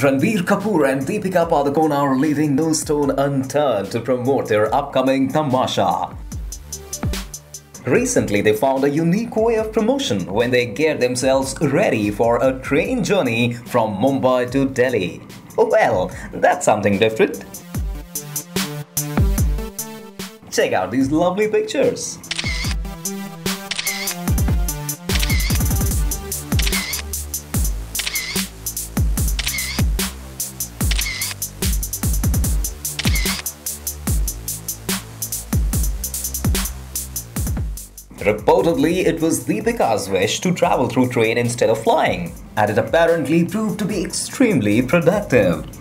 Ranbir Kapoor and Deepika Padukone are leaving no stone unturned to promote their upcoming Tamasha. Recently, they found a unique way of promotion when they get themselves ready for a train journey from Mumbai to Delhi. Well, that's something different. Check out these lovely pictures. Reportedly, it was Deepika's wish to travel through train instead of flying, and it apparently proved to be extremely productive.